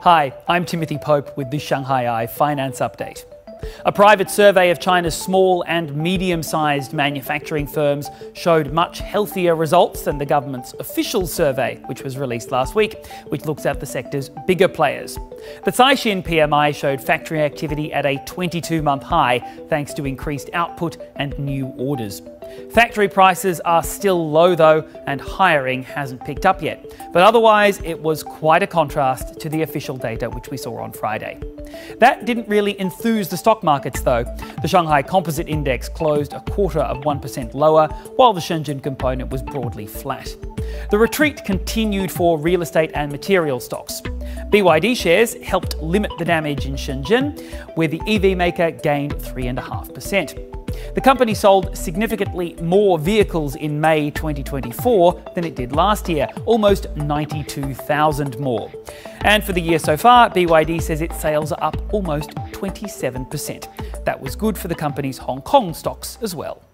Hi, I'm Timothy Pope with the Shanghai Eye Finance Update. A private survey of China's small and medium sized manufacturing firms showed much healthier results than the government's official survey, which was released last week, which looks at the sector's bigger players. The Caixin PMI showed factory activity at a 22 month high thanks to increased output and new orders. Factory prices are still low though, and hiring hasn't picked up yet. But otherwise, it was quite a contrast to the official data which we saw on Friday. That didn't really enthuse the stock markets though. The Shanghai Composite Index closed a quarter of 1% lower, while the Shenzhen component was broadly flat. The retreat continued for real estate and material stocks. BYD shares helped limit the damage in Shenzhen, where the EV maker gained 3.5%. The company sold significantly more vehicles in May 2024 than it did last year, almost 92,000 more. And for the year so far, BYD says its sales are up almost 27%. That was good for the company's Hong Kong stocks as well.